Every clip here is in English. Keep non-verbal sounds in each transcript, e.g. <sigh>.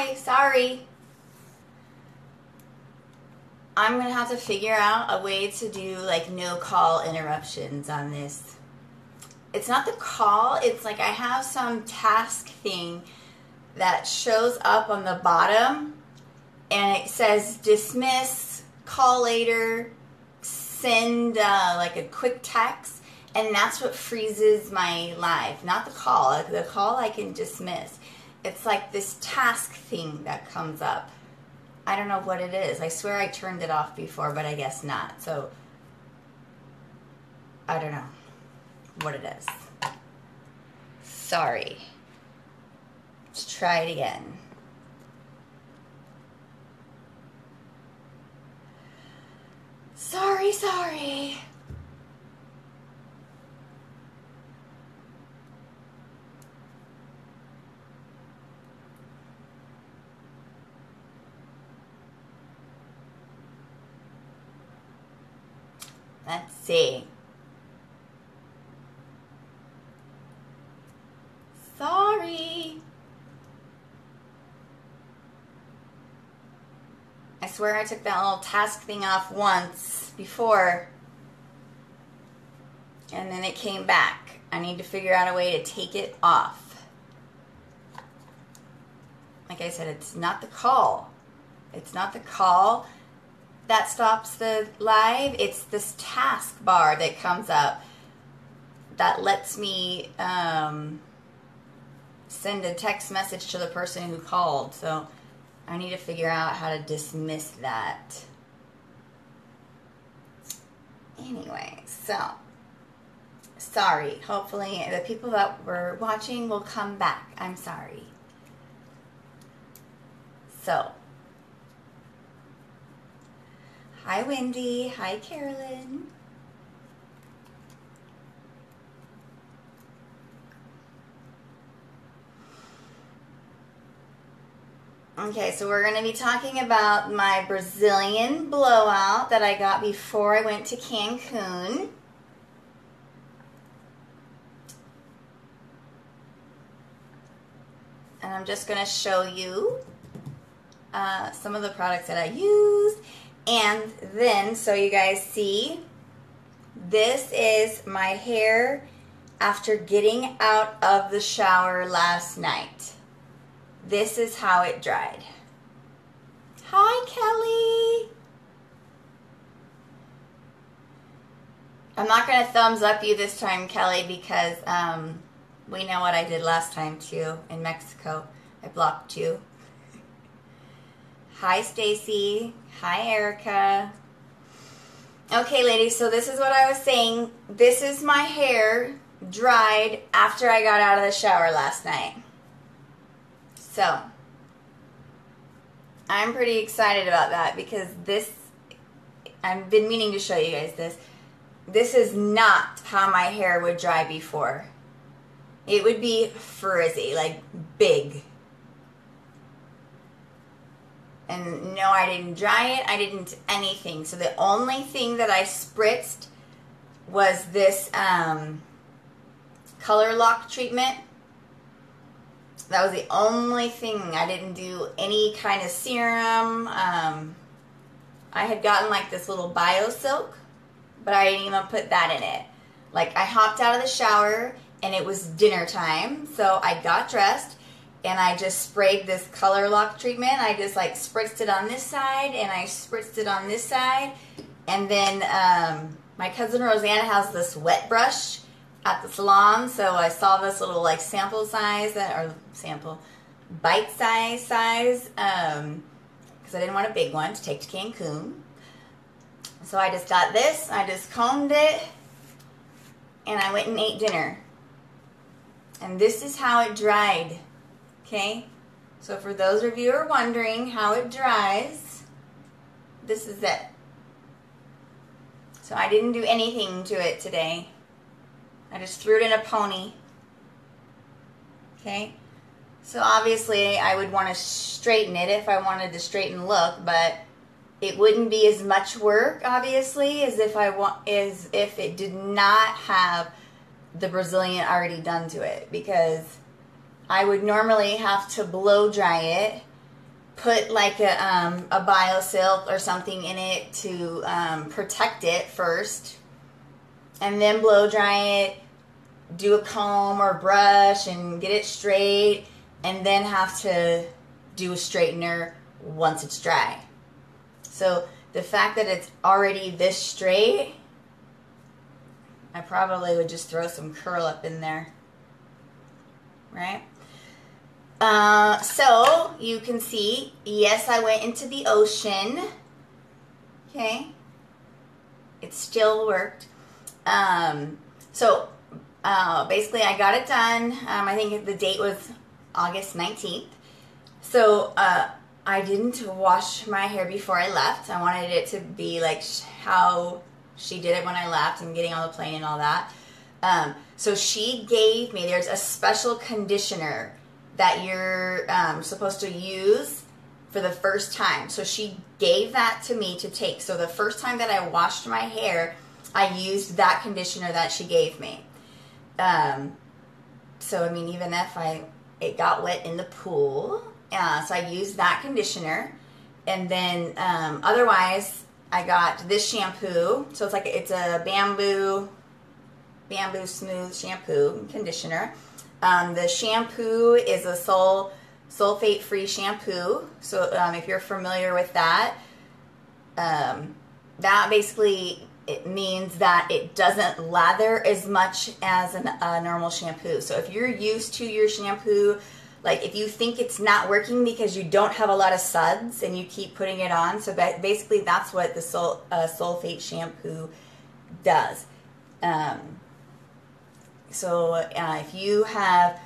Hi, sorry. I'm gonna have to figure out a way to do like no call interruptions on this. It's not the call, it's like I have some task thing that shows up on the bottom and it says dismiss, call later, send uh, like a quick text, and that's what freezes my live, not the call. The call I can dismiss. It's like this task thing that comes up. I don't know what it is. I swear I turned it off before, but I guess not. So I don't know what it is. Sorry. Let's try it again. Sorry, sorry. Let's see. Sorry. I swear I took that little task thing off once before. And then it came back. I need to figure out a way to take it off. Like I said, it's not the call. It's not the call that stops the live. It's this task bar that comes up that lets me um, send a text message to the person who called. So I need to figure out how to dismiss that. Anyway, so sorry. Hopefully, the people that were watching will come back. I'm sorry. So, hi, Wendy. Hi, Carolyn. Okay, so we're going to be talking about my Brazilian blowout that I got before I went to Cancun. And I'm just going to show you uh, some of the products that I used. And then, so you guys see, this is my hair after getting out of the shower last night. This is how it dried. Hi, Kelly. I'm not going to thumbs up you this time, Kelly, because um, we know what I did last time, too, in Mexico. I blocked you. Hi, Stacy. Hi, Erica. Okay, ladies, so this is what I was saying. This is my hair dried after I got out of the shower last night. So, I'm pretty excited about that because this, I've been meaning to show you guys this. This is not how my hair would dry before. It would be frizzy, like big. And no, I didn't dry it. I didn't anything. So the only thing that I spritzed was this um, color lock treatment that was the only thing. I didn't do any kind of serum. Um, I had gotten like this little BioSilk, but I didn't even put that in it. Like I hopped out of the shower and it was dinner time, so I got dressed and I just sprayed this color lock treatment. I just like spritzed it on this side and I spritzed it on this side. And then um, my cousin Rosanna has this wet brush at the salon, so I saw this little like sample size or sample bite size size because um, I didn't want a big one to take to Cancun. So I just got this. I just combed it, and I went and ate dinner. And this is how it dried. Okay, so for those of you who are wondering how it dries, this is it. So I didn't do anything to it today. I just threw it in a pony. Okay. So obviously I would want to straighten it if I wanted to straighten look, but it wouldn't be as much work obviously as if I want as if it did not have the Brazilian already done to it because I would normally have to blow dry it put like a, um, a BioSilk or something in it to um, protect it first and then blow dry it do a comb or brush and get it straight and then have to do a straightener once it's dry. So the fact that it's already this straight I probably would just throw some curl up in there. Right uh, so you can see, yes, I went into the ocean. Okay. It still worked. Um, so uh, basically, I got it done. Um, I think the date was August 19th. So uh, I didn't wash my hair before I left. I wanted it to be like how she did it when I left and getting on the plane and all that. Um, so she gave me, there's a special conditioner that you're um, supposed to use for the first time. So she gave that to me to take. So the first time that I washed my hair, I used that conditioner that she gave me. Um, so I mean, even if I it got wet in the pool, uh, so I used that conditioner, and then um, otherwise I got this shampoo. So it's like it's a bamboo bamboo smooth shampoo conditioner. Um, the shampoo is a sul- sulfate free shampoo. So um, if you're familiar with that, um, that basically it means that it doesn't lather as much as an, a normal shampoo. So if you're used to your shampoo, like if you think it's not working because you don't have a lot of suds and you keep putting it on, so basically that's what the sul- uh, sulfate shampoo does. Um, so uh, if you have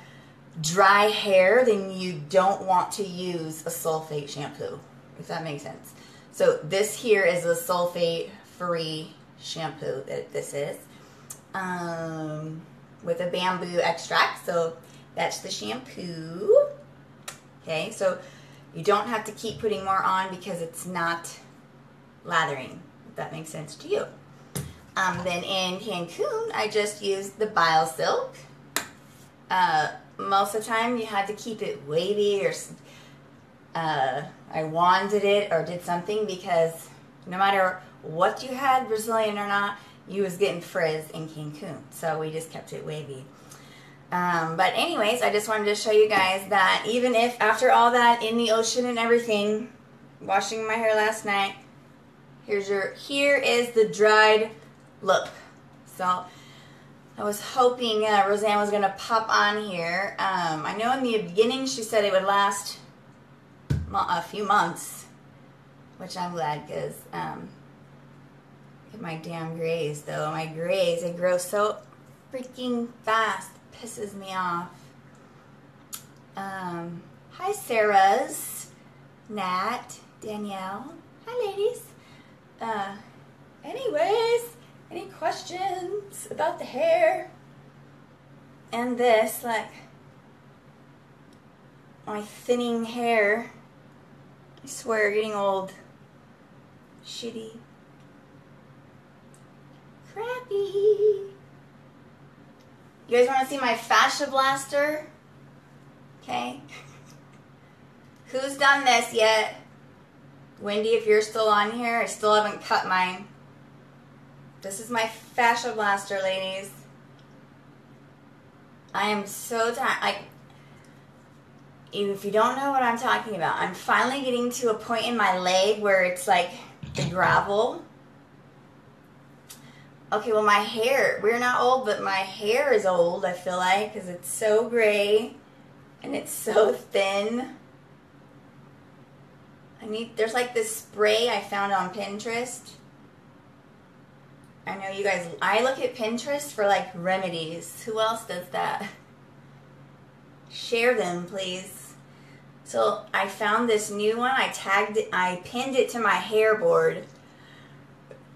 dry hair, then you don't want to use a sulfate shampoo, if that makes sense. So this here is a sulfate-free shampoo that this is um, with a bamboo extract. So that's the shampoo. Okay, so you don't have to keep putting more on because it's not lathering, if that makes sense to you. Um, then in Cancun, I just used the BioSilk. Uh, most of the time, you had to keep it wavy or uh, I wanded it or did something because no matter what you had, Brazilian or not, you was getting frizz in Cancun. So we just kept it wavy. Um, but anyways, I just wanted to show you guys that even if after all that in the ocean and everything, washing my hair last night, here's your, here is the dried look. So I was hoping uh, Roseanne was going to pop on here. Um, I know in the beginning she said it would last a few months, which I'm glad because um, my damn grays though. My grays, they grow so freaking fast. Pisses me off. Um, hi, Sarah's, Nat, Danielle. Hi, ladies. Uh, anyways, any questions about the hair? And this, like, my thinning hair. I swear, getting old. Shitty. Crappy. You guys want to see my fascia blaster? Okay. <laughs> Who's done this yet? Wendy, if you're still on here, I still haven't cut mine. This is my fascia blaster, ladies. I am so tired. Like, if you don't know what I'm talking about, I'm finally getting to a point in my leg where it's like the gravel. Okay, well, my hair, we're not old, but my hair is old, I feel like, because it's so gray and it's so thin. I need, there's like this spray I found on Pinterest I know you guys, I look at Pinterest for like remedies. Who else does that? Share them, please. So I found this new one. I tagged it, I pinned it to my hair board.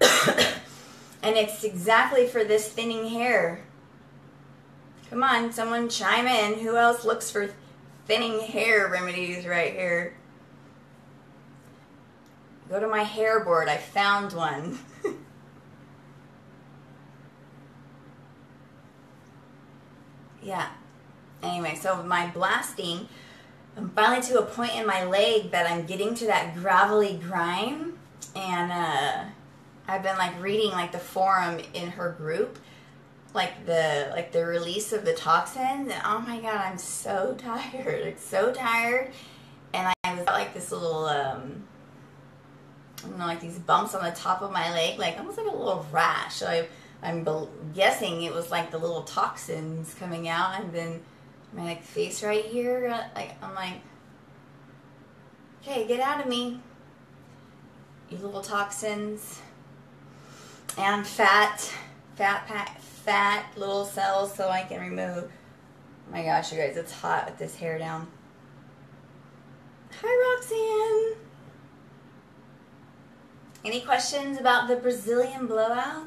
<coughs> and it's exactly for this thinning hair. Come on, someone chime in. Who else looks for thinning hair remedies right here? Go to my hair board. I found one. <laughs> yeah. Anyway, so my blasting, I'm finally to a point in my leg that I'm getting to that gravelly grime, and uh, I've been like reading like the forum in her group, like the like the release of the toxins, and oh my god, I'm so <laughs> tired, like so tired, and I was like this little um, don't know, like these bumps on the top of my leg, like almost like a little rash. So I, I'm guessing it was like the little toxins coming out, and then my like face right here, uh, like I'm like, okay, get out of me, you little toxins. And fat, fat, fat, fat little cells, so I can remove. Oh my gosh, you guys, it's hot with this hair down. Hi, Roxanne. Any questions about the Brazilian blowout?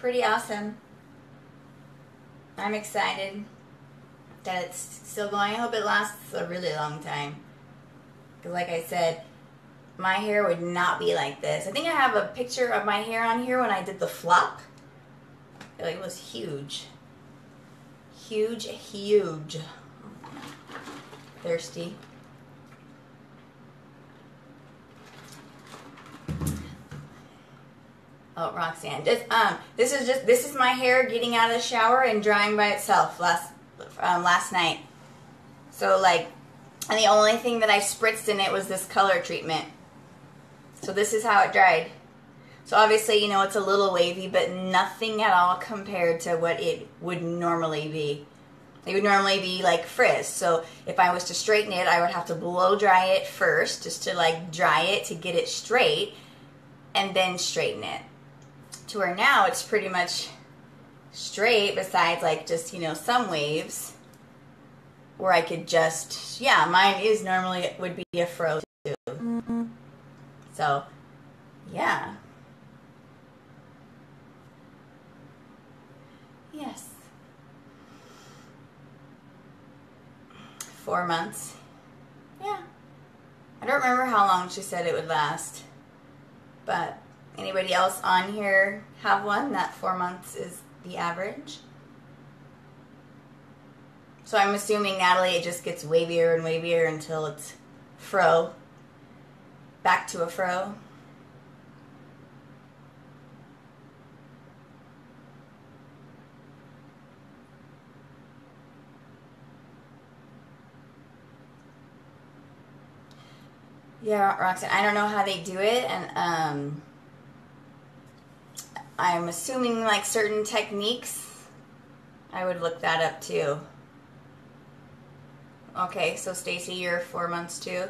Pretty awesome. I'm excited that it's still going. I hope it lasts a really long time. Because, like I said, my hair would not be like this. I think I have a picture of my hair on here when I did the flop. It was huge. Huge, huge. Thirsty. Oh, Roxanne. Just, um, this is just this is my hair getting out of the shower and drying by itself last um, last night. So like, and the only thing that I spritzed in it was this color treatment. So this is how it dried. So obviously, you know, it's a little wavy, but nothing at all compared to what it would normally be. It would normally be like frizz. So if I was to straighten it, I would have to blow dry it first, just to like dry it to get it straight, and then straighten it to where now it's pretty much straight besides like just, you know, some waves where I could just, yeah, mine is normally, it would be a fro too. Mm-hmm. So, yeah. Yes. Four months. Yeah. I don't remember how long she said it would last, but Anybody else on here have one that four months is the average? So I'm assuming, Natalie, it just gets wavier and wavier until it's fro. Back to a fro. Yeah, Roxanne, I don't know how they do it, and um, I'm assuming like certain techniques. I would look that up too. Okay, so Stacy, you're four months too.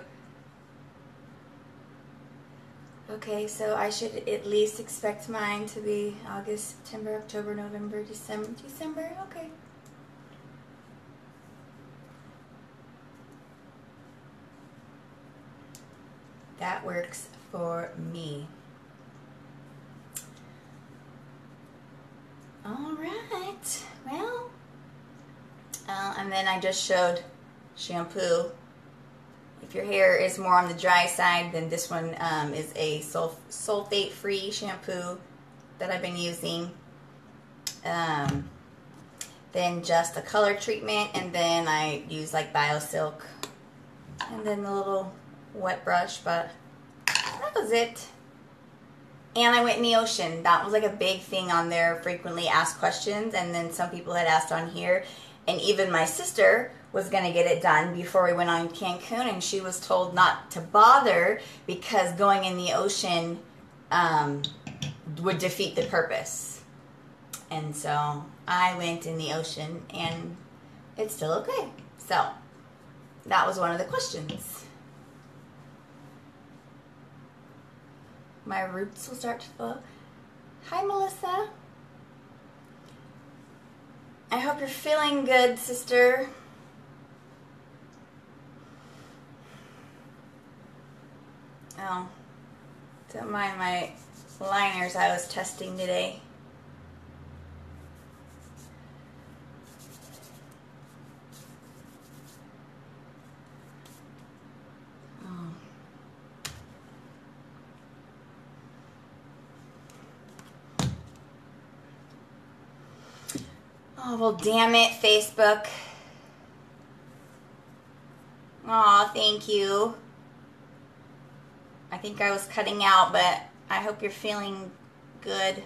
Okay, so I should at least expect mine to be August, September, October, November, December, December. Okay. That works for me. All right. Well, uh, and then I just showed shampoo. If your hair is more on the dry side, then this one um, is a sulf sulfate-free shampoo that I've been using. Um, then just a color treatment, and then I use like BioSilk, and then the little wet brush, but that was it and I went in the ocean. That was like a big thing on their frequently asked questions. And then some people had asked on here. And even my sister was going to get it done before we went on Cancun. And she was told not to bother because going in the ocean um, would defeat the purpose. And so I went in the ocean and it's still okay. So that was one of the questions. My roots will start to flow. Hi, Melissa. I hope you're feeling good, sister. Oh, don't mind my liners I was testing today. Oh, well, damn it, Facebook. Aw, thank you. I think I was cutting out, but I hope you're feeling good.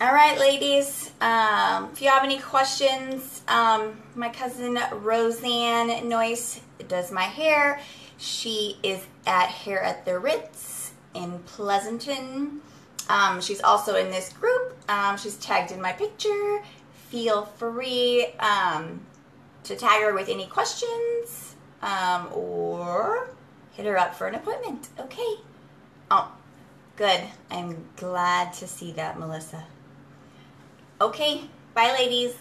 All right, ladies. Um, if you have any questions, um, my cousin Roseanne Noyce does my hair. She is at Hair at the Ritz in Pleasanton. Um, she's also in this group. Um, she's tagged in my picture. Feel free um, to tag her with any questions um, or hit her up for an appointment. Okay. Oh, good. I'm glad to see that, Melissa. Okay, bye, ladies.